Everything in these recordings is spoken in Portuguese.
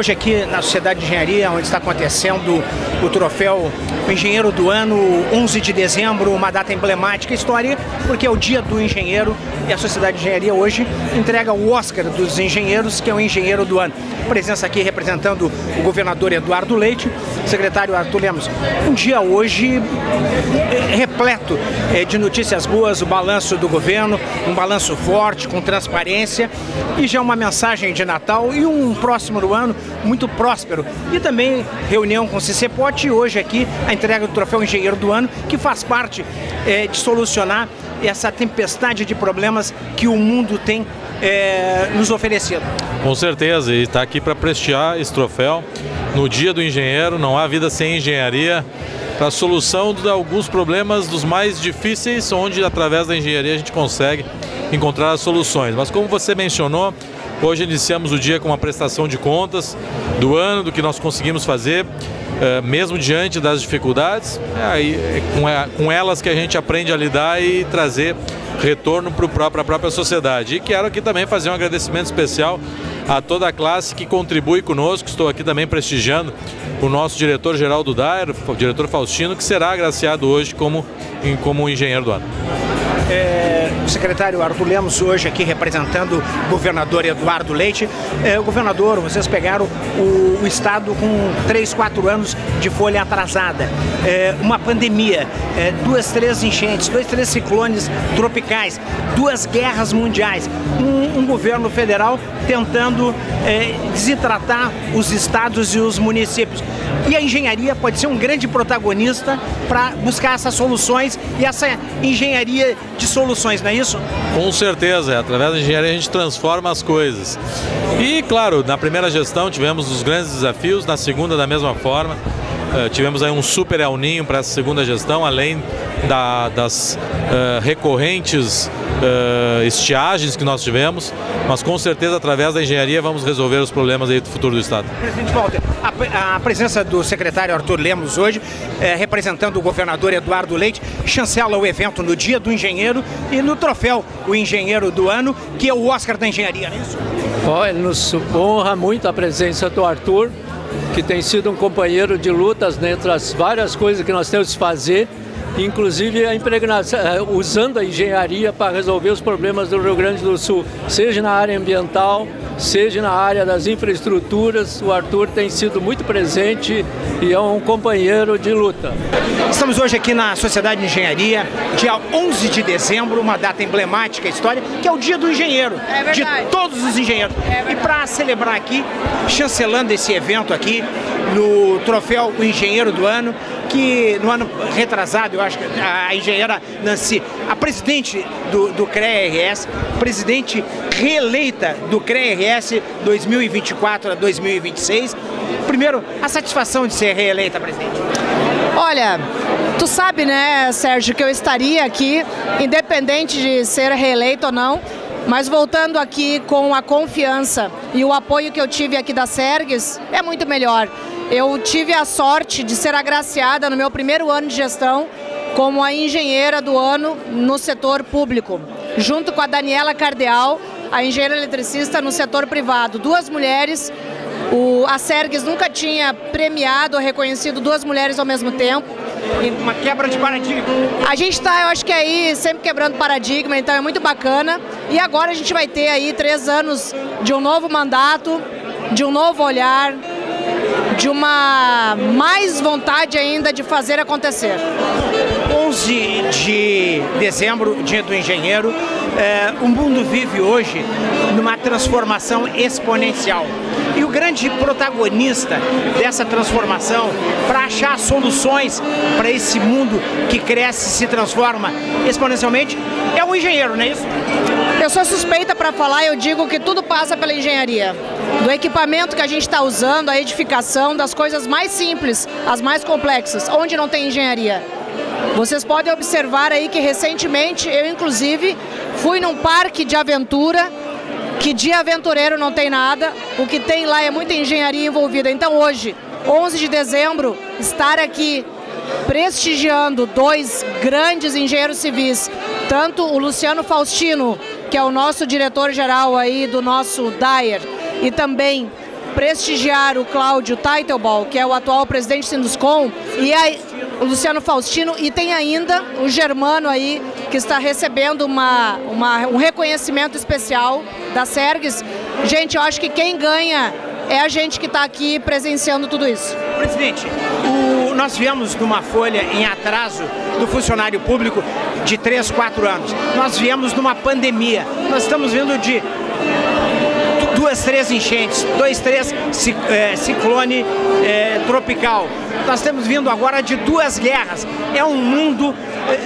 Hoje aqui na Sociedade de Engenharia, onde está acontecendo o troféu Engenheiro do Ano, 11 de dezembro, uma data emblemática história, porque é o dia do engenheiro e a Sociedade de Engenharia hoje entrega o Oscar dos engenheiros, que é o Engenheiro do Ano. Presença aqui representando o governador Eduardo Leite, secretário Arthur Lemos. Um dia hoje eh, repleto eh, de notícias boas, o balanço do governo, um balanço forte, com transparência e já uma mensagem de Natal e um próximo ano muito próspero. E também reunião com o CCPOT e hoje aqui a entrega do troféu Engenheiro do Ano, que faz parte é, de solucionar essa tempestade de problemas que o mundo tem é, nos oferecido. Com certeza, e está aqui para prestigiar esse troféu. No dia do engenheiro, não há vida sem engenharia para a solução de alguns problemas dos mais difíceis, onde através da engenharia a gente consegue encontrar as soluções. Mas como você mencionou, Hoje iniciamos o dia com uma prestação de contas do ano, do que nós conseguimos fazer, eh, mesmo diante das dificuldades. É, é com elas que a gente aprende a lidar e trazer retorno para a própria sociedade. E quero aqui também fazer um agradecimento especial a toda a classe que contribui conosco. Estou aqui também prestigiando o nosso diretor-geral do DAER, o diretor Faustino, que será agraciado hoje como, como engenheiro do ano. É, o secretário Arthur Lemos hoje aqui representando o governador Eduardo Leite. É, governador, vocês pegaram o, o, estado com 3, 4 anos de folha atrasada, é, uma pandemia, é, duas, três enchentes, dois, três ciclones tropicais, duas guerras mundiais, um, um governo federal tentando é, desidratar os estados e os municípios. E a engenharia pode ser um grande protagonista para buscar essas soluções e essa engenharia de soluções, não é isso? Com certeza, através da engenharia a gente transforma as coisas. E claro, na primeira gestão tivemos os grandes desafios, na segunda da mesma forma. Uh, tivemos aí um super El Ninho para essa segunda gestão, além da, das uh, recorrentes uh, estiagens que nós tivemos, mas com certeza através da engenharia vamos resolver os problemas aí do futuro do Estado. Presidente Walter, a, a presença do secretário Arthur Lemos hoje, representando o governador Eduardo Leite, chancela o evento no Dia do Engenheiro e no troféu o Engenheiro do Ano, que é o Oscar da Engenharia, não é isso? Olha, nos honra muito a presença do Arthur, que tem sido um companheiro de lutas entre as várias coisas que nós temos que fazer, inclusive a impregnação, eh, usando a engenharia para resolver os problemas do Rio Grande do Sul, seja na área ambiental, seja na área das infraestruturas. O Arthur tem sido muito presente e é um companheiro de luta. Estamos hoje aqui na Sociedade de Engenharia, dia 11 de dezembro, uma data emblemática história, que é o Dia do Engenheiro, é de todos os engenheiros. É e para celebrar aqui, chancelando esse evento aqui, no troféu O Engenheiro do Ano, que no ano retrasado, eu acho que a engenheira Nancy, a presidente do, do CREA-RS, presidente reeleita do CREA-RS 2024 a 2026. Primeiro, a satisfação de ser reeleita, presidente. Olha, tu sabe, né, Sérgio, que eu estaria aqui, independente de ser reeleito ou não, mas voltando aqui com a confiança e o apoio que eu tive aqui da Sergues, é muito melhor. Eu tive a sorte de ser agraciada no meu primeiro ano de gestão como a engenheira do ano no setor público, junto com a Daniela Cardeal, a engenheira eletricista no setor privado. Duas mulheres, o, a Sergues nunca tinha premiado ou reconhecido duas mulheres ao mesmo tempo. Uma quebra de paradigma. A gente está, eu acho que aí, sempre quebrando paradigma, então é muito bacana. E agora a gente vai ter aí três anos de um novo mandato, de um novo olhar, de uma mais vontade ainda de fazer acontecer. 11 de dezembro, dia do engenheiro, é, o mundo vive hoje numa transformação exponencial. E o grande protagonista dessa transformação, para achar soluções para esse mundo que cresce e se transforma exponencialmente, é o engenheiro, não é isso? Eu sou suspeita para falar, eu digo que tudo passa pela engenharia. Do equipamento que a gente está usando, a edificação, das coisas mais simples, as mais complexas, onde não tem engenharia. Vocês podem observar aí que recentemente eu, inclusive, fui num parque de aventura que de aventureiro não tem nada, o que tem lá é muita engenharia envolvida. Então hoje, 11 de dezembro, estar aqui prestigiando dois grandes engenheiros civis, tanto o Luciano Faustino, que é o nosso diretor-geral aí do nosso DAER, e também prestigiar o Cláudio Teitelbaum, que é o atual presidente do Sinduscom, e a, o Luciano Faustino, e tem ainda o Germano aí, que está recebendo uma, uma, um reconhecimento especial da Sergues. Gente, eu acho que quem ganha é a gente que está aqui presenciando tudo isso. Presidente, o, nós viemos numa folha em atraso do funcionário público de 3, 4 anos. Nós viemos numa pandemia. Nós estamos vindo de duas, três enchentes, dois, três é, ciclone é, tropical. Nós estamos vindo agora de duas guerras. É um mundo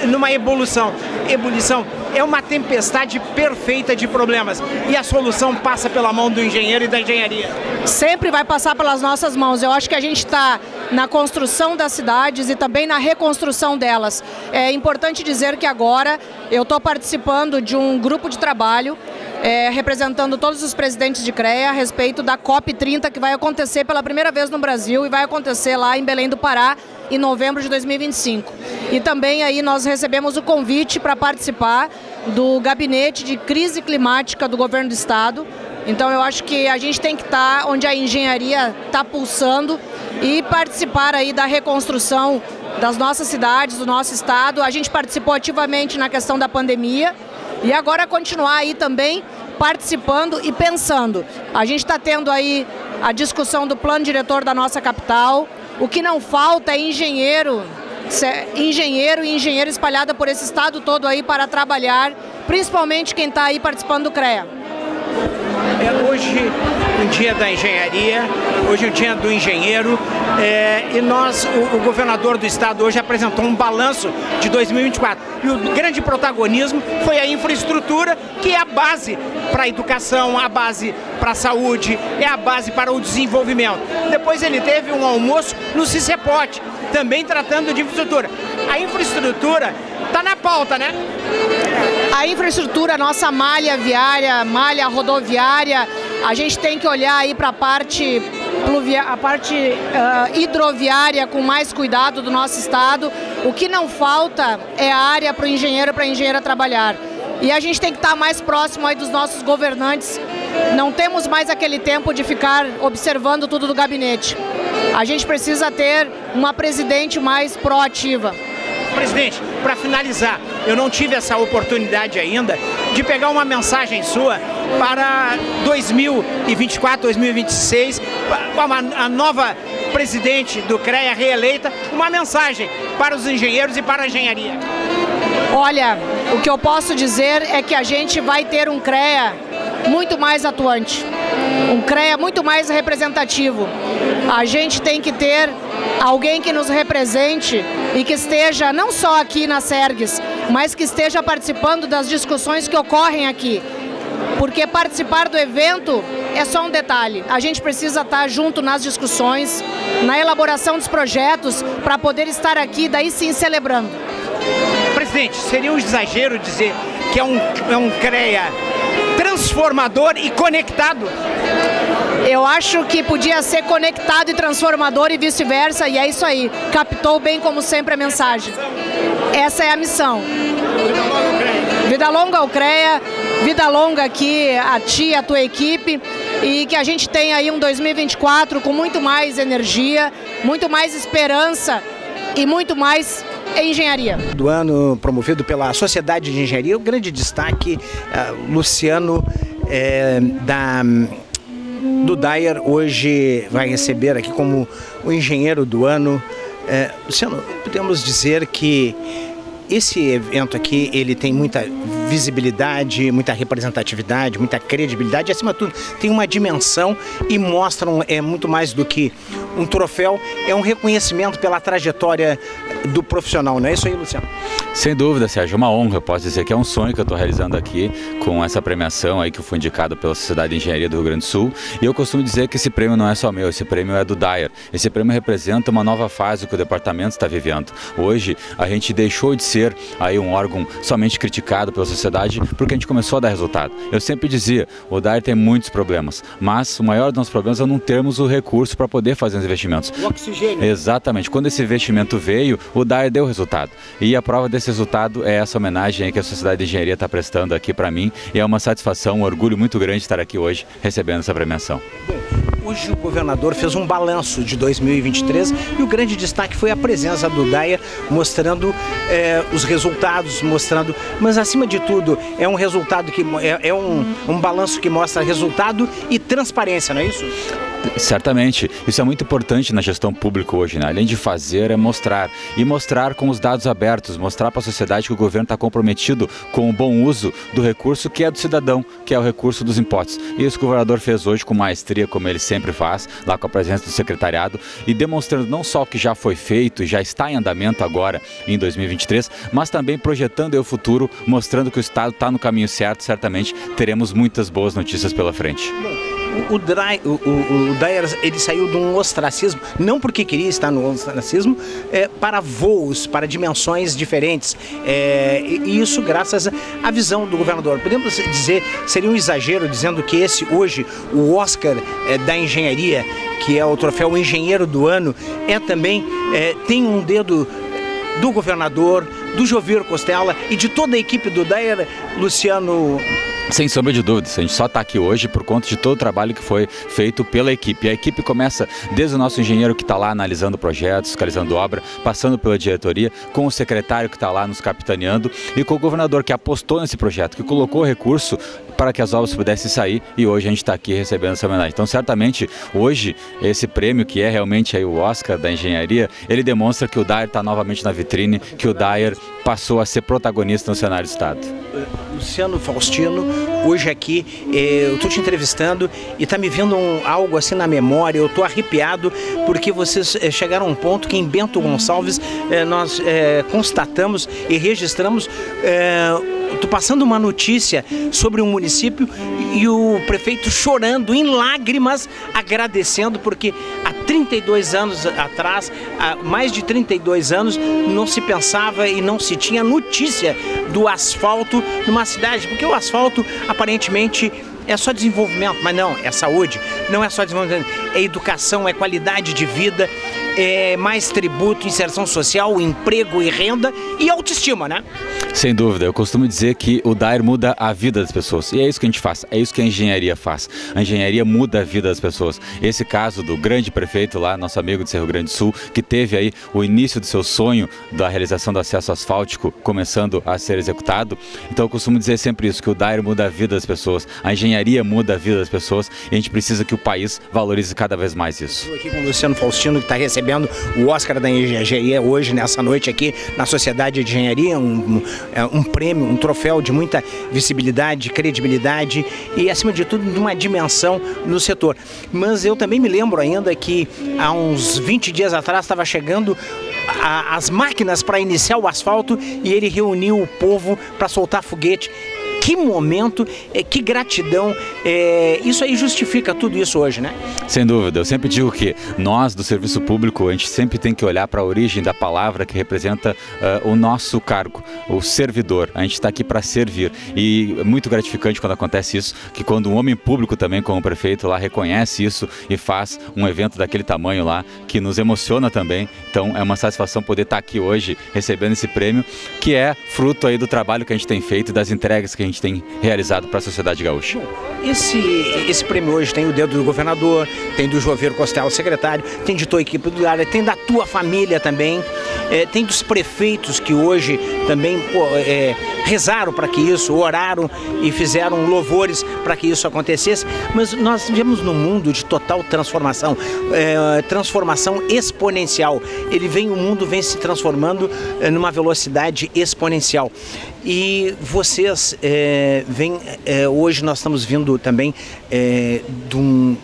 numa evolução. Ebulição é uma tempestade perfeita de problemas e a solução passa pela mão do engenheiro e da engenharia. Sempre vai passar pelas nossas mãos. Eu acho que a gente está na construção das cidades e também na reconstrução delas. É importante dizer que agora eu estou participando de um grupo de trabalho é, representando todos os presidentes de CREA a respeito da COP30 que vai acontecer pela primeira vez no Brasil e vai acontecer lá em Belém do Pará em novembro de 2025. E também aí nós recebemos o convite para participar do gabinete de crise climática do governo do estado. Então eu acho que a gente tem que estar tá onde a engenharia está pulsando e participar aí da reconstrução das nossas cidades, do nosso estado. A gente participou ativamente na questão da pandemia e agora continuar aí também participando e pensando. A gente está tendo aí a discussão do plano diretor da nossa capital. O que não falta é engenheiro, engenheiro e engenheiro espalhada por esse estado todo aí para trabalhar, principalmente quem está aí participando do CREA. É hoje o dia da engenharia, hoje o dia do engenheiro, é, e nós, o, o, governador do estado hoje apresentou um balanço de 2024. E o grande protagonismo foi a infraestrutura, que é a base para a educação, a base para a saúde, é a base para o desenvolvimento. Depois ele teve um almoço no Cicepote, também tratando de infraestrutura. A infraestrutura está na pauta, né? A infraestrutura, nossa malha viária, malha rodoviária, a gente tem que olhar aí para a parte a parte uh, hidroviária com mais cuidado do nosso estado. O que não falta é a área para o engenheiro para a engenheira trabalhar. E a gente tem que estar mais próximo aí dos nossos governantes. Não temos mais aquele tempo de ficar observando tudo do gabinete. A gente precisa ter uma presidente mais proativa. Presidente, para finalizar, eu não tive essa oportunidade ainda de pegar uma mensagem sua para 2024, 2026, a nova presidente do CREA reeleita, uma mensagem para os engenheiros e para a engenharia. Olha, o que eu posso dizer é que a gente vai ter um CREA muito mais atuante, um CREA muito mais representativo. A gente tem que ter alguém que nos represente e que esteja não só aqui na Sergues, mas que esteja participando das discussões que ocorrem aqui. Porque participar do evento é só um detalhe. A gente precisa estar junto nas discussões, na elaboração dos projetos, para poder estar aqui, daí sim celebrando. Presidente, seria um exagero dizer que é um, é um CREA transformador e conectado? Eu acho que podia ser conectado e transformador e vice-versa, e é isso aí. Captou bem, como sempre, a mensagem. Essa é a missão. Vida longa ao CREA, vida longa aqui a ti, a tua equipe, e que a gente tenha aí um 2024 com muito mais energia, muito mais esperança e muito mais engenharia. Do ano promovido pela Sociedade de Engenharia, o grande destaque, uh, Luciano é, da do Dyer hoje vai receber aqui como o engenheiro do ano. É, Luciano, podemos dizer que esse evento aqui ele tem muita visibilidade, muita representatividade, muita credibilidade, e acima de tudo tem uma dimensão e mostram é muito mais do que um troféu, é um reconhecimento pela trajetória do profissional, não é isso aí, Luciano? Sem dúvida, Sérgio, uma honra, eu posso dizer que é um sonho que eu estou realizando aqui com essa premiação aí que foi indicada pela Sociedade de Engenharia do Rio Grande do Sul. E eu costumo dizer que esse prêmio não é só meu, esse prêmio é do Dyer. Esse prêmio representa uma nova fase que o departamento está vivendo. Hoje a gente deixou de ser aí um órgão somente criticado pela sociedade porque a gente começou a dar resultado. Eu sempre dizia, o Dyer tem muitos problemas, mas o maior dos nossos problemas é não termos o recurso para poder fazer os investimentos. O oxigênio. Exatamente. Quando esse investimento veio, o Dyer deu resultado. E a prova desse resultado é essa homenagem que a Sociedade de Engenharia está prestando aqui para mim. E é uma satisfação, um orgulho muito grande estar aqui hoje recebendo essa premiação. Hoje o governador fez um balanço de 2023 e o grande destaque foi a presença do Daia mostrando é, os resultados, mostrando, mas acima de tudo é um resultado que é, é um, um balanço que mostra resultado e transparência, não é isso? Certamente, isso é muito importante na gestão pública hoje, né? Além de fazer, é mostrar. E mostrar com os dados abertos, mostrar para a sociedade que o governo está comprometido com o bom uso do recurso que é do cidadão, que é o recurso dos impostos. E isso que o governador fez hoje com maestria, como ele sempre faz, lá com a presença do secretariado, e demonstrando não só o que já foi feito e já está em andamento agora em 2023, mas também projetando o futuro, mostrando que o Estado está no caminho certo, certamente teremos muitas boas notícias pela frente o, Dry, o, o, o Dyer, ele saiu de um ostracismo, não porque queria estar no ostracismo, é, para voos, para dimensões diferentes. É, e isso graças à visão do governador. Podemos dizer, seria um exagero dizendo que esse hoje, o Oscar é, da engenharia, que é o troféu Engenheiro do Ano, é também, é, tem um dedo do governador, do Jovir Costela e de toda a equipe do Dyer, Luciano sem sombra de dúvidas, a gente só está aqui hoje por conta de todo o trabalho que foi feito pela equipe. A equipe começa desde o nosso engenheiro que está lá analisando projetos, fiscalizando obra, passando pela diretoria, com o secretário que está lá nos capitaneando e com o governador que apostou nesse projeto, que colocou recurso para que as obras pudessem sair e hoje a gente está aqui recebendo essa homenagem. Então, certamente, hoje, esse prêmio, que é realmente aí o Oscar da engenharia, ele demonstra que o Dyer está novamente na vitrine, que o Dyer passou a ser protagonista no cenário do Estado. Luciano Faustino, hoje aqui, eh, eu estou te entrevistando e está me vendo um, algo assim na memória, eu estou arrepiado porque vocês eh, chegaram a um ponto que em Bento Gonçalves eh, nós constatamos e registramos Estou passando uma notícia sobre um município e o prefeito chorando em lágrimas, agradecendo, porque há 32 anos atrás, há mais de 32 anos, não se pensava e não se tinha notícia do asfalto numa cidade, porque o asfalto aparentemente é só desenvolvimento, mas não, é saúde, não é só desenvolvimento, é educação, é qualidade de vida, é, mais tributo, inserção social, emprego e renda e autoestima, né? Sem dúvida, eu costumo dizer que o DAIR muda a vida das pessoas e é isso que a gente faz, é isso que a engenharia faz. A engenharia muda a vida das pessoas. Esse caso do grande prefeito lá, nosso amigo de Cerro Grande do Sul, que teve aí o início do seu sonho da realização do acesso asfáltico começando a ser executado. Então eu costumo dizer sempre isso, que o DAIR muda a vida das pessoas, a engenharia muda a vida das pessoas e a gente precisa que o país valorize cada vez mais isso. Estou aqui com o Luciano Faustino, que está recebendo o Oscar da Engenharia hoje, nessa noite aqui na Sociedade de Engenharia, um, um prêmio, um troféu de muita visibilidade, credibilidade e, acima de tudo, de uma dimensão no setor. Mas eu também me lembro ainda que há uns 20 dias atrás estava chegando a, as máquinas para iniciar o asfalto e ele reuniu o povo para soltar foguete que momento, é, que gratidão. É, isso aí justifica tudo isso hoje, né? Sem dúvida. Eu sempre digo que nós do serviço público, a gente sempre tem que olhar para a origem da palavra que representa uh, o nosso cargo, o servidor. A gente está aqui para servir. E é muito gratificante quando acontece isso, que quando um homem público também, como o prefeito lá, reconhece isso e faz um evento daquele tamanho lá, que nos emociona também. Então é uma satisfação poder estar tá aqui hoje recebendo esse prêmio, que é fruto aí do trabalho que a gente tem feito das entregas que a gente gente tem realizado para a sociedade gaúcha. Esse, esse prêmio hoje tem o dedo do governador, tem do Joveiro Costello, secretário, tem de tua equipe do área, tem da tua família também, é, tem dos prefeitos que hoje também pô, é, rezaram para que isso, oraram e fizeram louvores para que isso acontecesse. Mas nós vivemos num mundo de total transformação, é, transformação exponencial. Ele vem, o mundo vem se transformando é, numa velocidade exponencial. E vocês é, vêm, é, hoje nós estamos vindo também é, de um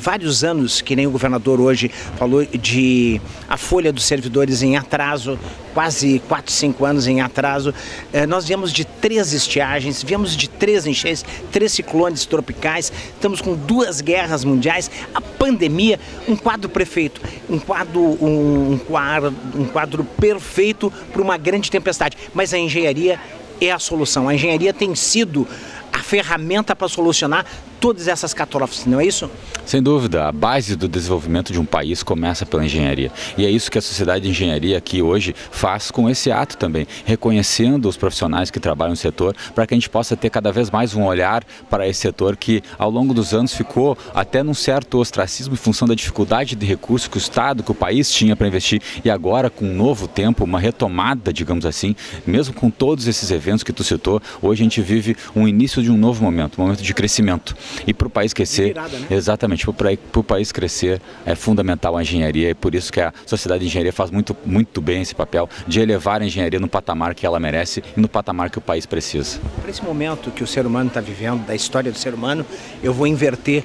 vários anos, que nem o governador hoje falou, de a folha dos servidores em atraso, quase 4, 5 anos em atraso. Eh, nós viemos de três estiagens, viemos de três enchentes, três ciclones tropicais, estamos com duas guerras mundiais, a pandemia, um quadro prefeito, um quadro, um, um quadro, um quadro perfeito para uma grande tempestade. Mas a engenharia é a solução. A engenharia tem sido a ferramenta para solucionar todas essas catástrofes, não é isso? Sem dúvida, a base do desenvolvimento de um país começa pela engenharia. E é isso que a sociedade de engenharia aqui hoje faz com esse ato também, reconhecendo os profissionais que trabalham no setor, para que a gente possa ter cada vez mais um olhar para esse setor que ao longo dos anos ficou até num certo ostracismo em função da dificuldade de recursos que o Estado, que o país tinha para investir e agora com um novo tempo, uma retomada, digamos assim, mesmo com todos esses eventos que tu citou, hoje a gente vive um início de um novo momento, um momento de crescimento. E para o país crescer, virada, né? exatamente, para o país crescer é fundamental a engenharia e por isso que a sociedade de engenharia faz muito, muito bem esse papel de elevar a engenharia no patamar que ela merece e no patamar que o país precisa. Para esse momento que o ser humano está vivendo, da história do ser humano, eu vou inverter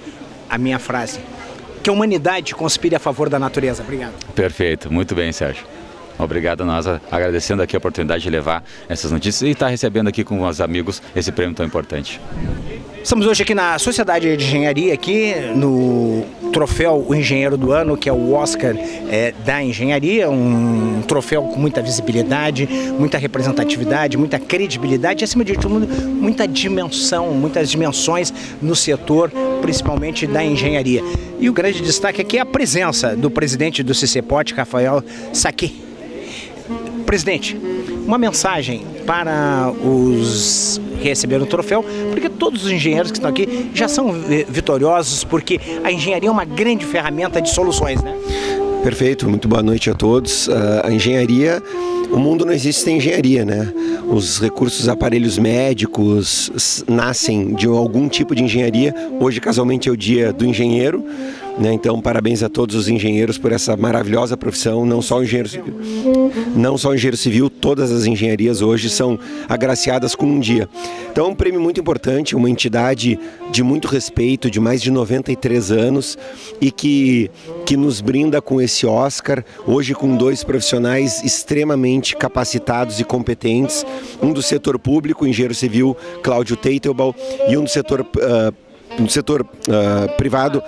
a minha frase. Que a humanidade conspire a favor da natureza. Obrigado. Perfeito, muito bem, Sérgio. Obrigado a nós, agradecendo aqui a oportunidade de levar essas notícias e estar recebendo aqui com os amigos esse prêmio tão importante. Estamos hoje aqui na Sociedade de Engenharia, aqui no troféu O Engenheiro do Ano, que é o Oscar é, da Engenharia, um troféu com muita visibilidade, muita representatividade, muita credibilidade e, acima de tudo, muita dimensão, muitas dimensões no setor, principalmente da engenharia. E o grande destaque aqui é a presença do presidente do CCPOT, Rafael Saqui. Presidente, uma mensagem para os que receberam o troféu, porque todos os engenheiros que estão aqui já são vitoriosos, porque a engenharia é uma grande ferramenta de soluções, né? Perfeito, muito boa noite a todos. Uh, a engenharia, o mundo não existe sem engenharia, né? Os recursos, aparelhos médicos nascem de algum tipo de engenharia. Hoje, casualmente, é o dia do engenheiro. Né? Então, parabéns a todos os engenheiros por essa maravilhosa profissão, não só o engenheiro civil, não só engenheiro civil, todas as engenharias hoje são agraciadas com um dia. Então, é um prêmio muito importante, uma entidade de muito respeito, de mais de 93 anos e que, que nos brinda com esse Oscar, hoje com dois profissionais extremamente capacitados e competentes, um do setor público, o engenheiro civil Cláudio Teitelbaum, e um do setor uh, no setor uh, privado,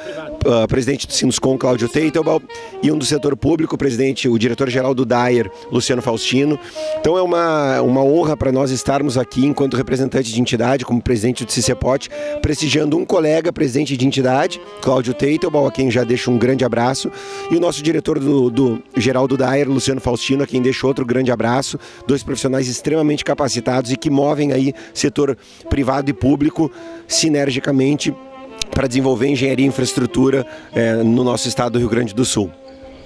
uh, presidente do Sinuscom, Cláudio Teitelbaum, e um do setor público, presidente, o diretor-geral do DAIR, Luciano Faustino. Então é uma, uma honra para nós estarmos aqui enquanto representante de entidade, como presidente do CICEPOT, prestigiando um colega, presidente de entidade, Cláudio Teitelbaum, a quem já deixo um grande abraço, e o nosso diretor do, do geral do DAIR, Luciano Faustino, a quem deixo outro grande abraço, dois profissionais extremamente capacitados e que movem aí setor privado e público sinergicamente para desenvolver engenharia e infraestrutura é, no nosso estado do Rio Grande do Sul.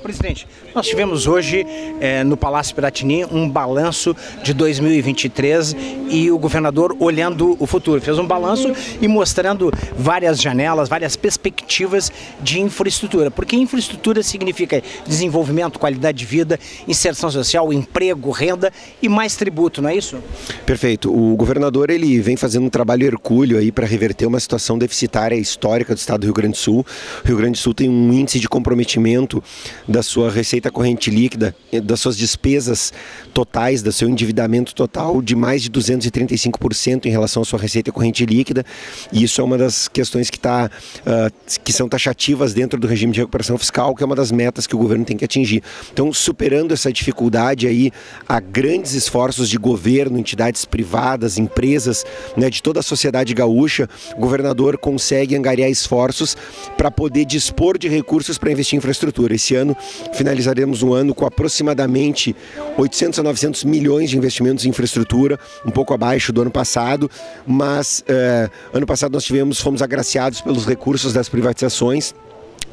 Presidente, nós tivemos hoje é, no Palácio Piratini um balanço de 2023 e o governador olhando o futuro. Fez um balanço e mostrando várias janelas, várias perspectivas de infraestrutura. Porque infraestrutura significa desenvolvimento, qualidade de vida, inserção social, emprego, renda e mais tributo, não é isso? Perfeito. O governador ele vem fazendo um trabalho hercúleo aí para reverter uma situação deficitária histórica do estado do Rio Grande do Sul. O Rio Grande do Sul tem um índice de comprometimento da sua receita corrente líquida, das suas despesas totais, do seu endividamento total de mais de 235% em relação à sua receita corrente líquida. E isso é uma das questões que, tá, uh, que são taxativas dentro do regime de recuperação fiscal, que é uma das metas que o governo tem que atingir. Então, superando essa dificuldade aí, há grandes esforços de governo, entidades privadas, empresas, né, de toda a sociedade gaúcha, o governador consegue angariar esforços para poder dispor de recursos para investir em infraestrutura. Esse ano finalizaremos um ano com aproximadamente 800 a 900 milhões de investimentos em infraestrutura, um pouco abaixo do ano passado, mas eh, ano passado nós tivemos, fomos agraciados pelos recursos das privatizações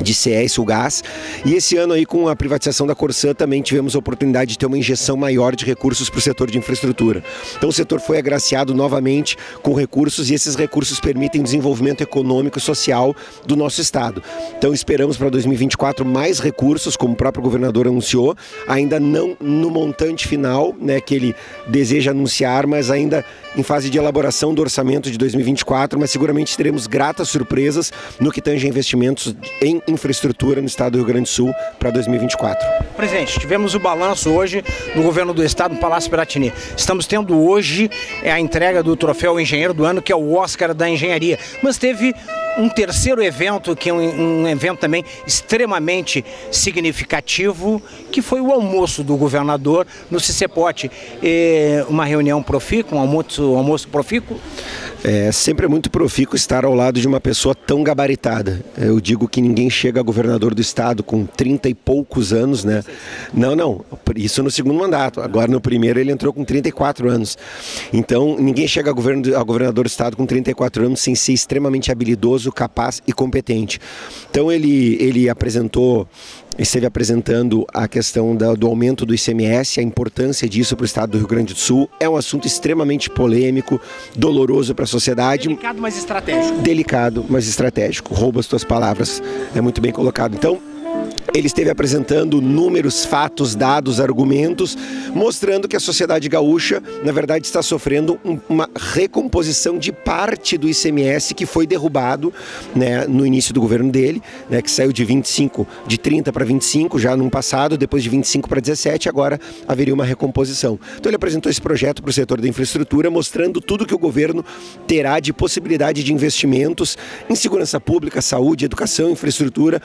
de CE e Sulgás. E esse ano aí com a privatização da Corsã também tivemos a oportunidade de ter uma injeção maior de recursos para o setor de infraestrutura. Então o setor foi agraciado novamente com recursos e esses recursos permitem desenvolvimento econômico e social do nosso estado. Então esperamos para 2024 mais recursos, como o próprio governador anunciou, ainda não no montante final, né, que ele deseja anunciar, mas ainda em fase de elaboração do orçamento de 2024, mas seguramente teremos gratas surpresas no que tange investimentos em infraestrutura no estado do Rio Grande do Sul para 2024. Presidente, tivemos o balanço hoje do governo do estado no Palácio Piratini. Estamos tendo hoje a entrega do troféu Engenheiro do Ano, que é o Oscar da Engenharia, mas teve um terceiro evento, que é um, um, evento também extremamente significativo, que foi o almoço do governador no Cicepote. Uma reunião profícua, um almoço, um almoço profícuo? É sempre é muito profícuo estar ao lado de uma pessoa tão gabaritada. Eu digo que ninguém chega governador do estado com 30 e poucos anos, né? Não, não. Isso no segundo mandato. Agora no primeiro ele entrou com 34 anos. Então ninguém chega a, govern a governador do estado com 34 anos sem ser extremamente habilidoso, capaz e competente. Então ele, ele apresentou esteve apresentando a questão da, do aumento do ICMS, a importância disso para o estado do Rio Grande do Sul. É um assunto extremamente polêmico, doloroso para a sociedade. Delicado, mas estratégico. Delicado, mas estratégico. Rouba as tuas palavras. É muito bem colocado. Então, ele esteve apresentando números, fatos, dados, argumentos, mostrando que a sociedade gaúcha, na verdade, está sofrendo um, uma recomposição de parte do ICMS que foi derrubado né, no início do governo dele, né, que saiu de 25, de 30 para 25 já no passado, depois de 25 para 17, agora haveria uma recomposição. Então ele apresentou esse projeto para o setor da infraestrutura, mostrando tudo que o governo terá de possibilidade de investimentos em segurança pública, saúde, educação, infraestrutura,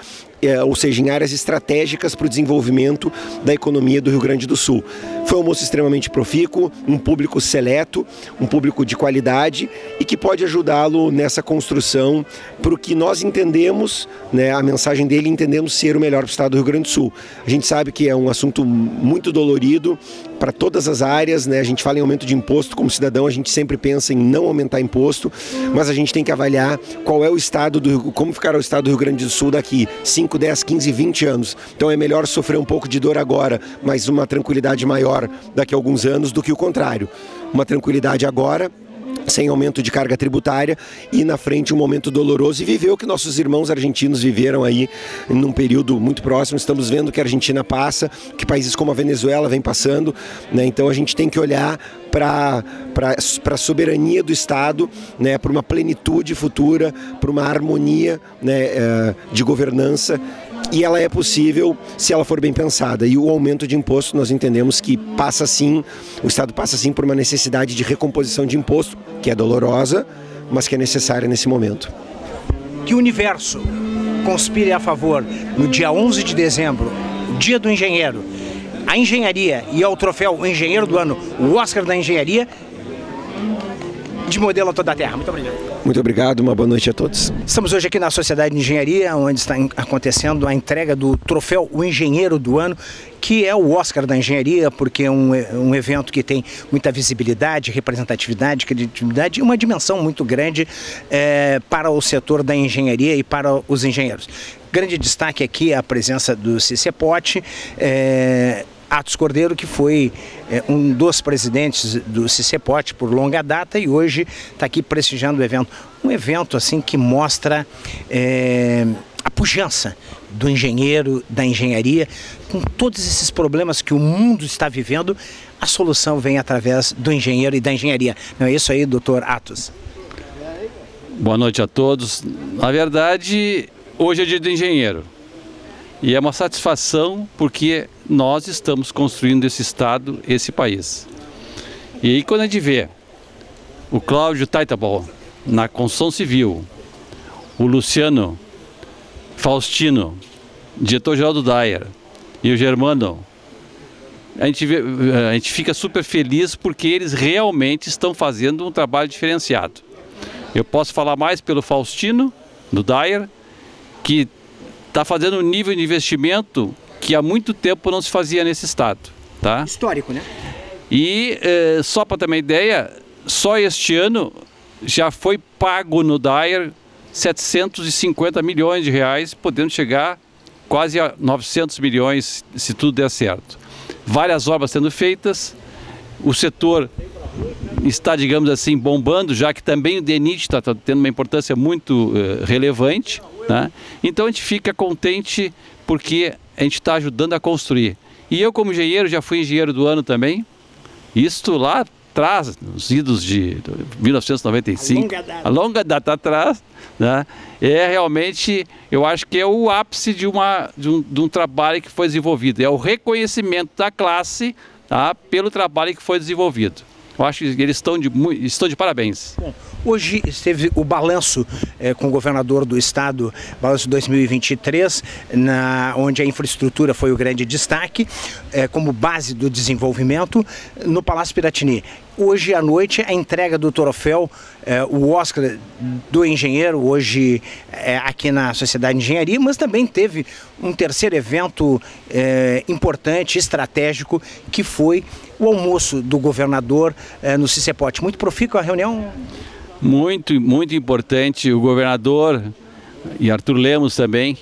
ou seja, em áreas estratégicas para o desenvolvimento da economia do Rio Grande do Sul. Foi um almoço extremamente profícuo, um público seleto, um público de qualidade e que pode ajudá-lo nessa construção para o que nós entendemos, né, a mensagem dele entendemos ser o melhor para o estado do Rio Grande do Sul. A gente sabe que é um assunto muito dolorido para todas as áreas, né? A gente fala em aumento de imposto como cidadão, a gente sempre pensa em não aumentar imposto, mas a gente tem que avaliar qual é o estado do como ficará o estado do Rio Grande do Sul daqui 5, 10, 15, 20 anos. Então é melhor sofrer um pouco de dor agora, mas uma tranquilidade maior daqui a alguns anos do que o contrário. Uma tranquilidade agora sem aumento de carga tributária e na frente um momento doloroso e viver o que nossos irmãos argentinos viveram aí num período muito próximo. Estamos vendo que a Argentina passa, que países como a Venezuela vem passando, né? então a gente tem que olhar para a soberania do Estado, né? para uma plenitude futura, para uma harmonia né? Eh, de governança e ela é possível se ela for bem pensada. E o aumento de imposto, nós entendemos que passa sim, o Estado passa sim por uma necessidade de recomposição de imposto, que é dolorosa, mas que é necessária nesse momento. Que o universo conspire a favor no dia 11 de dezembro, dia do engenheiro, a engenharia e ao troféu engenheiro do ano, o Oscar da engenharia, de modelo a toda a terra. Muito obrigado. Muito obrigado, uma boa noite a todos. Estamos hoje aqui na Sociedade de Engenharia, onde está acontecendo a entrega do troféu O Engenheiro do Ano, que é o Oscar da Engenharia, porque é um, um evento que tem muita visibilidade, representatividade, credibilidade e uma dimensão muito grande é, para o setor da engenharia e para os engenheiros. Grande destaque aqui é a presença do CICEPOT, é, Atos Cordeiro, que foi é, um dos presidentes do CICEPOT por longa data e hoje está aqui prestigiando o evento. Um evento assim que mostra é, a pujança do engenheiro, da engenharia, com todos esses problemas que o mundo está vivendo, a solução vem através do engenheiro e da engenharia. Não é isso aí, doutor Atos? Boa noite a todos. Na verdade, hoje é dia do engenheiro. E é uma satisfação porque nós estamos construindo esse Estado, esse país. E aí quando a gente vê o Cláudio Taitabol na construção civil, o Luciano Faustino, diretor-geral do Dyer, e o Germano, a gente, vê, a gente fica super feliz porque eles realmente estão fazendo um trabalho diferenciado. Eu posso falar mais pelo Faustino, do Dyer, que está fazendo um nível de investimento que há muito tempo não se fazia nesse estado. Tá? Histórico, né? E eh, só para ter uma ideia, só este ano já foi pago no Dyer 750 milhões de reais, podendo chegar quase a 900 milhões se tudo der certo. Várias obras sendo feitas, o setor está, digamos assim, bombando, já que também o DENIT está tendo uma importância muito uh, relevante. Né? Então a gente fica contente porque a gente está ajudando a construir. E eu, como engenheiro, já fui engenheiro do ano também. Isto lá atrás, nos idos de 1995, a longa data, a longa data atrás, né? é realmente, eu acho que é o ápice de, uma, de, um, de um trabalho que foi desenvolvido. É o reconhecimento da classe tá? pelo trabalho que foi desenvolvido. Eu acho que eles estão de, estão de parabéns. Bom, Hoje esteve o balanço é, com o governador do estado, balanço 2023, na, onde a infraestrutura foi o grande destaque, é, como base do desenvolvimento, no Palácio Piratini. Hoje à noite, a entrega do troféu, é, o Oscar do engenheiro, hoje aqui na Sociedade de Engenharia, mas também teve um terceiro evento importante, estratégico, que foi o almoço do governador no Cicepote. Muito profícua a reunião? muito, muito importante. O governador e Arthur Lemos também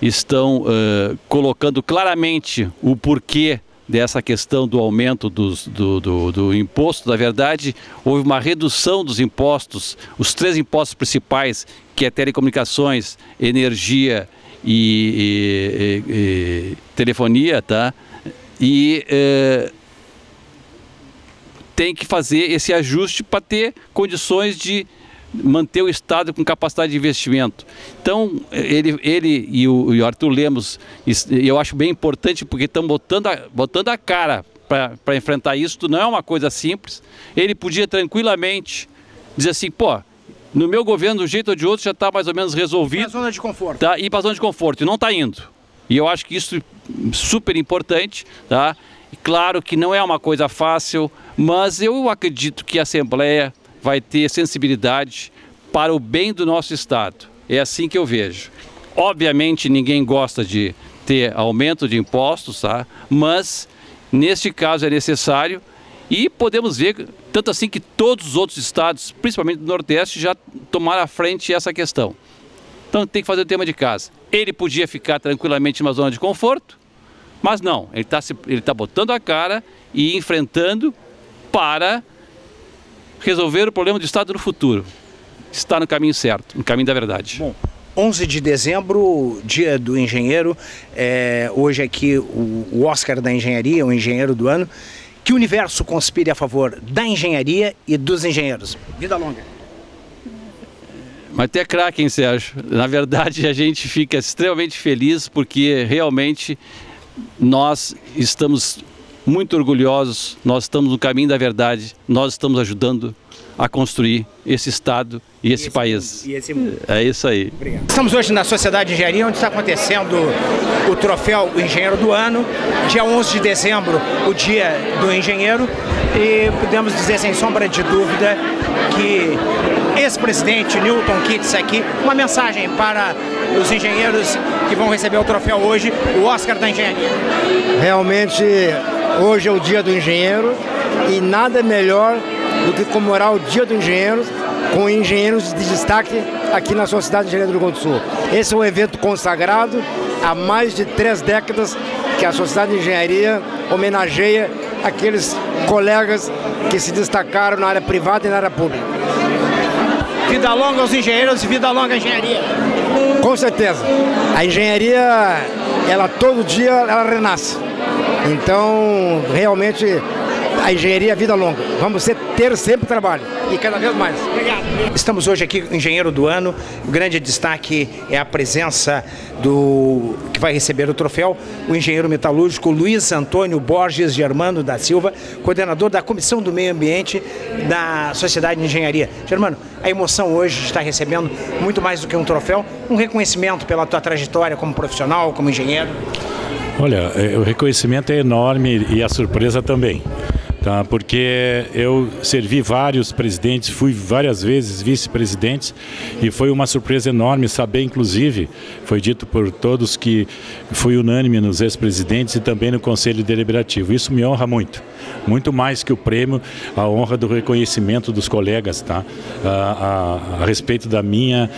estão uh, colocando claramente o porquê dessa questão do aumento dos, do, do, do, imposto. Na verdade, houve uma redução dos impostos, os três impostos principais, que é telecomunicações, energia e, e, e telefonia, tá? E uh, tem que fazer esse ajuste para ter condições de manter o Estado com capacidade de investimento. Então, ele, ele e, o, e o Arthur Lemos, eu acho bem importante porque estão botando a, botando a cara para enfrentar isso, não é uma coisa simples. Ele podia tranquilamente dizer assim, pô, no meu governo, de um jeito ou de outro, já está mais ou menos resolvido. Para a zona de conforto. Tá, ir para a zona de conforto, e não está indo. E eu acho que isso é super importante, tá? Claro que não é uma coisa fácil, mas eu acredito que a Assembleia vai ter sensibilidade para o bem do nosso Estado. É assim que eu vejo. Obviamente ninguém gosta de ter aumento de impostos, tá? mas neste caso é necessário e podemos ver, tanto assim que todos os outros estados, principalmente do Nordeste, já tomaram à frente essa questão. Então tem que fazer o tema de casa. Ele podia ficar tranquilamente numa zona de conforto, mas não, ele está ele tá botando a cara e enfrentando para resolver o problema do Estado no futuro. Está no caminho certo, no caminho da verdade. Bom. 11 de dezembro, dia do engenheiro, é, hoje aqui o, o Oscar da Engenharia, o engenheiro do ano. Que o universo conspire a favor da engenharia e dos engenheiros. Vida longa. Mas até craque, hein, Sérgio? Na verdade, a gente fica extremamente feliz porque realmente nós estamos muito orgulhosos, nós estamos no caminho da verdade, nós estamos ajudando a construir esse Estado e, e esse, esse, país. E esse. É isso aí. Obrigado. Estamos hoje na Sociedade de Engenharia, onde está acontecendo o troféu Engenheiro do Ano. Dia 11 de dezembro, o dia do engenheiro. E podemos dizer sem sombra de dúvida que ex-presidente Newton Kitts aqui, uma mensagem para os engenheiros que vão receber o troféu hoje, o Oscar da Engenharia. Realmente, hoje é o dia do engenheiro e nada melhor do que comemorar o dia do engenheiro com engenheiros de destaque aqui na Sociedade de Engenharia do Rio Grande do Sul. Esse é um evento consagrado há mais de três décadas que a Sociedade de Engenharia homenageia aqueles colegas que se destacaram na área privada e na área pública. Vida longa aos engenheiros e vida longa à engenharia. Com certeza. A engenharia, ela todo dia ela renasce. Então, realmente a engenharia é vida longa. Vamos ter sempre trabalho e cada vez mais. Obrigado. Estamos hoje aqui com o engenheiro do ano. O grande destaque é a presença do que vai receber o troféu, o engenheiro metalúrgico Luiz Antônio Borges Germano da Silva, coordenador da Comissão do Meio Ambiente da Sociedade de Engenharia. Germano, a emoção hoje de estar recebendo muito mais do que um troféu, um reconhecimento pela tua trajetória como profissional, como engenheiro. Olha, é, o reconhecimento é enorme e a surpresa também tá? porque eu servi vários presidentes, fui várias vezes vice-presidente e foi uma surpresa enorme saber, inclusive, foi dito por todos que foi unânime nos ex-presidentes e também no Conselho Deliberativo. Isso me honra muito, muito mais que o prêmio, a honra do reconhecimento dos colegas, tá? a, a, a respeito da minha,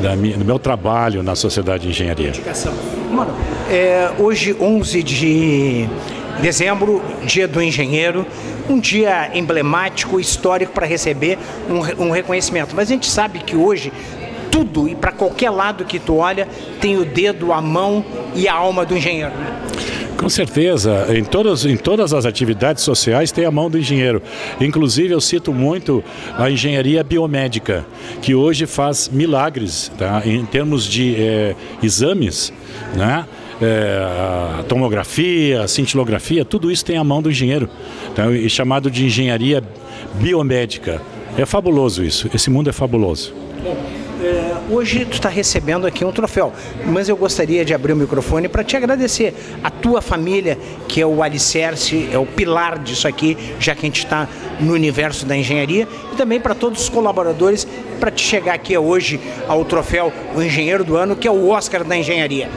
da minha, do meu trabalho na Sociedade de Engenharia. Mano, é, hoje, 11 de Dezembro, dia do engenheiro, um dia emblemático, histórico para receber um, um reconhecimento. Mas a gente sabe que hoje tudo e para qualquer lado que tu olha tem o dedo, a mão e a alma do engenheiro. Né? Com certeza, em todas, em todas as atividades sociais tem a mão do engenheiro. Inclusive, eu cito muito a engenharia biomédica, que hoje faz milagres tá? em termos de é, exames. Né? É, tomografia, cintilografia, tudo isso tem a mão do engenheiro, tá? e chamado de engenharia biomédica. É fabuloso isso, esse mundo é fabuloso. É, hoje tu está recebendo aqui um troféu, mas eu gostaria de abrir o microfone para te agradecer. A tua família, que é o alicerce, é o pilar disso aqui, já que a gente está no universo da engenharia, e também para todos os colaboradores, para te chegar aqui hoje ao troféu O Engenheiro do Ano, que é o Oscar da Engenharia.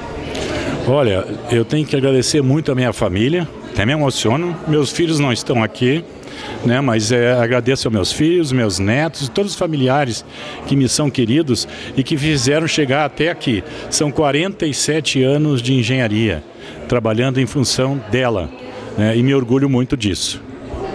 Olha, eu tenho que agradecer muito a minha família, até me emociono. Meus filhos não estão aqui, né? Mas é, agradeço aos meus filhos, meus netos, todos os familiares que me são queridos e que fizeram chegar até aqui. São 47 anos de engenharia, trabalhando em função dela, né? E me orgulho muito disso.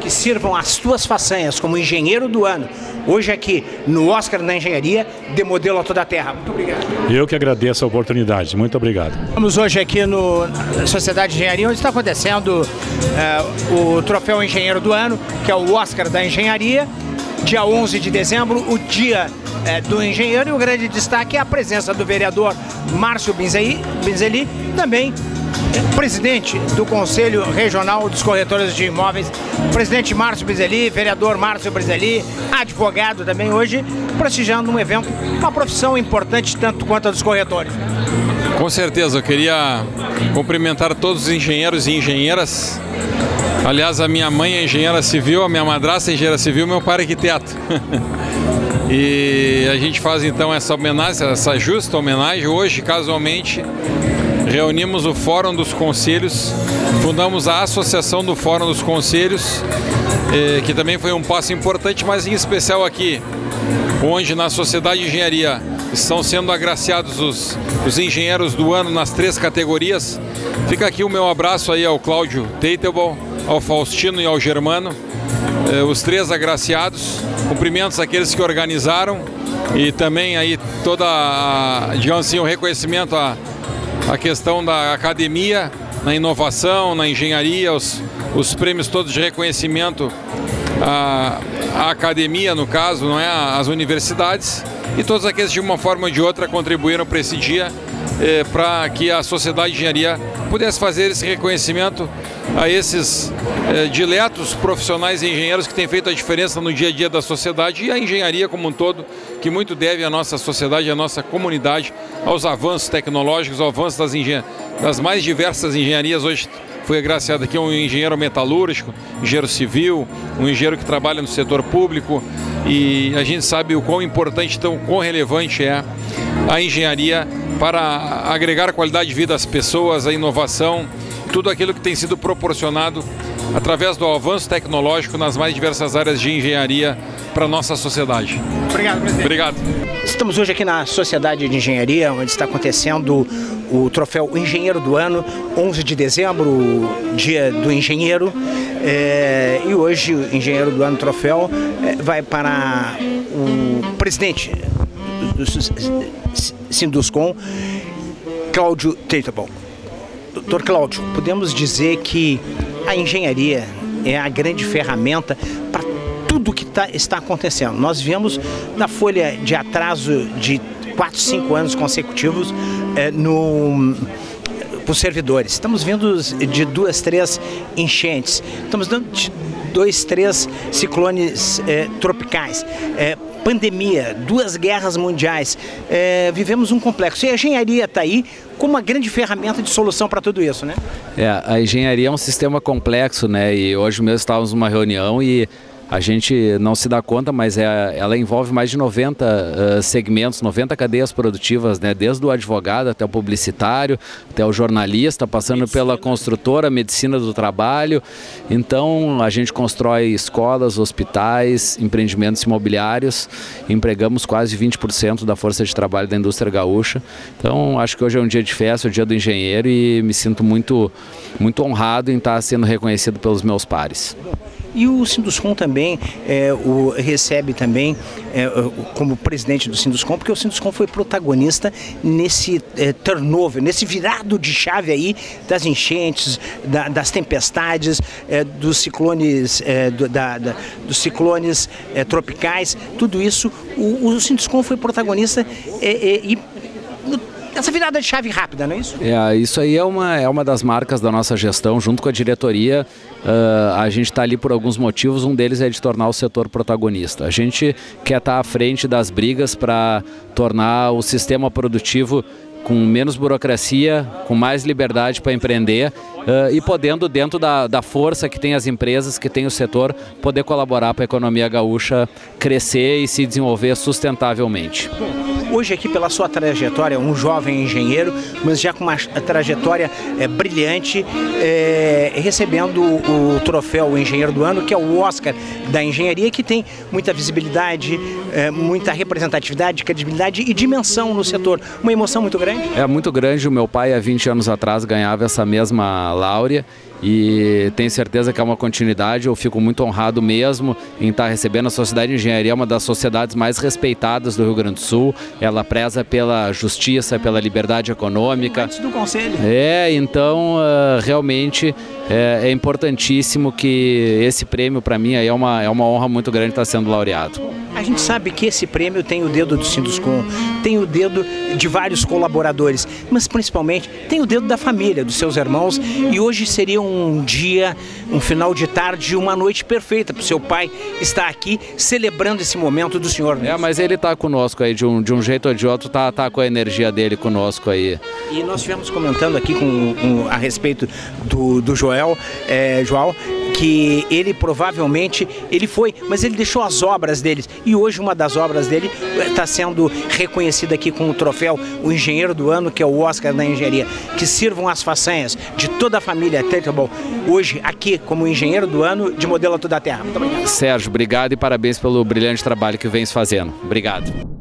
Que sirvam as tuas façanhas como engenheiro do ano, hoje aqui no Oscar da Engenharia, de modelo a toda a Terra. Muito obrigado. Eu que agradeço a oportunidade. Muito obrigado. Estamos hoje aqui no Sociedade de Engenharia, onde está acontecendo é, o Troféu Engenheiro do Ano, que é o Oscar da Engenharia. Dia 11 de dezembro, o dia é, do engenheiro, e o grande destaque é a presença do vereador Márcio Binzeli, também presidente do Conselho Regional dos Corretores de Imóveis, presidente Márcio Brizeli, vereador Márcio Brizeli, advogado também hoje, prestigiando um evento, uma profissão importante tanto quanto a dos corretores. Com certeza, eu queria cumprimentar todos os engenheiros e engenheiras. Aliás, a minha mãe é engenheira civil, a minha madrasta é engenheira civil, meu pai é arquiteto. e a gente faz então essa homenagem, essa justa homenagem hoje, casualmente, reunimos o Fórum dos Conselhos, fundamos a Associação do Fórum dos Conselhos, eh, que também foi um passo importante, mas em especial aqui, onde na Sociedade de Engenharia estão sendo agraciados os, os engenheiros do ano nas três categorias. Fica aqui o meu abraço aí ao Cláudio Teitelbaum, ao Faustino e ao Germano, eh, os três agraciados. Cumprimentos àqueles que organizaram e também aí toda, digamos assim, o reconhecimento a a questão da academia, na inovação, na engenharia, os, os prêmios todos de reconhecimento à, à academia, no caso, não é? às universidades, e todos aqueles de uma forma ou de outra contribuíram para esse dia, eh, para que a sociedade de engenharia pudesse fazer esse reconhecimento a esses eh, diletos profissionais e engenheiros que têm feito a diferença no dia a dia da sociedade e a engenharia como um todo, que muito deve à nossa sociedade, à nossa comunidade, aos avanços tecnológicos, ao avanço das, das mais diversas engenharias. Hoje foi agraciado aqui um engenheiro metalúrgico, engenheiro civil, um engenheiro que trabalha no setor público e a gente sabe o quão importante, tão quão relevante é a engenharia para agregar qualidade de vida às pessoas, a inovação tudo aquilo que tem sido proporcionado através do avanço tecnológico nas mais diversas áreas de engenharia para a nossa sociedade. Obrigado, presidente. Obrigado. Estamos hoje aqui na Sociedade de Engenharia, onde está acontecendo o troféu Engenheiro do Ano, 11 de dezembro, dia do engenheiro. É, e hoje o Engenheiro do Ano troféu é, vai para o presidente Sinduscom, Cláudio Teitelbaum. Doutor Cláudio, podemos dizer que a engenharia é a grande ferramenta para tudo que tá, está acontecendo. Nós vemos na folha de atraso de 4, 5 anos consecutivos é, no os servidores. Estamos vendo de duas, três enchentes. Estamos dando de dois, três ciclones é, tropicais. É, pandemia, duas guerras mundiais. É, vivemos um complexo. E a engenharia está aí como uma grande ferramenta de solução para tudo isso, né? É, a engenharia é um sistema complexo, né? E hoje mesmo estávamos numa reunião e a gente não se dá conta, mas é, ela envolve mais de 90 uh, segmentos, 90 cadeias produtivas, né? desde o advogado até o publicitário, até o jornalista, passando medicina. pela construtora, medicina do trabalho. Então, a gente constrói escolas, hospitais, empreendimentos imobiliários, empregamos quase 20% da força de trabalho da indústria gaúcha. Então, acho que hoje é um dia de festa, é o dia do engenheiro e me sinto muito, muito honrado em estar sendo reconhecido pelos meus pares. E o Sinduscom também é, o, recebe também é, como presidente do Sinduscom, porque o Sinduscom foi protagonista nesse é, turnover, nesse virado de chave aí das enchentes, da, das tempestades, é, dos ciclones, é, do, da, da, dos ciclones é, tropicais, tudo isso. O, o Sinduscom foi protagonista e essa virada de chave rápida, não é isso? É, isso aí é uma, é uma das marcas da nossa gestão, junto com a diretoria. Uh, a gente está ali por alguns motivos, um deles é de tornar o setor protagonista. A gente quer estar tá à frente das brigas para tornar o sistema produtivo com menos burocracia, com mais liberdade para empreender uh, e podendo, dentro da, da força que tem as empresas, que tem o setor, poder colaborar para a economia gaúcha crescer e se desenvolver sustentavelmente. Hoje aqui pela sua trajetória, um jovem engenheiro, mas já com uma trajetória é, brilhante, é, recebendo o, troféu Engenheiro do Ano, que é o Oscar da engenharia, que tem muita visibilidade, é, muita representatividade, credibilidade e dimensão no setor. Uma emoção muito grande? É muito grande. O meu pai, há 20 anos atrás, ganhava essa mesma Láurea e tenho certeza que é uma continuidade. Eu fico muito honrado mesmo em estar recebendo a Sociedade de Engenharia, uma das sociedades mais respeitadas do Rio Grande do Sul. Ela preza pela justiça, pela liberdade econômica. Antes do conselho. É, então uh, realmente é, é, importantíssimo que esse prêmio para mim é uma, é uma honra muito grande estar sendo laureado. A gente sabe que esse prêmio tem o dedo do Sinduscom, tem o dedo de vários colaboradores, mas principalmente tem o dedo da família, dos seus irmãos. E hoje seria um dia, um final de tarde, uma noite perfeita para o seu pai estar aqui celebrando esse momento do senhor. É, mas ele está conosco aí de um, de um jeito ou de outro, tá, tá com a energia dele conosco aí. E nós estivemos comentando aqui com, com, a respeito do, do Joel, é, João, que ele provavelmente ele foi, mas ele deixou as obras dele e hoje uma das obras dele está sendo reconhecida aqui com o troféu o engenheiro do ano que é o Oscar da engenharia que sirvam as façanhas de toda a família Tetable hoje aqui como engenheiro do ano de modelo toda a terra. Muito obrigado. Sérgio, obrigado e parabéns pelo brilhante trabalho que vens fazendo. Obrigado.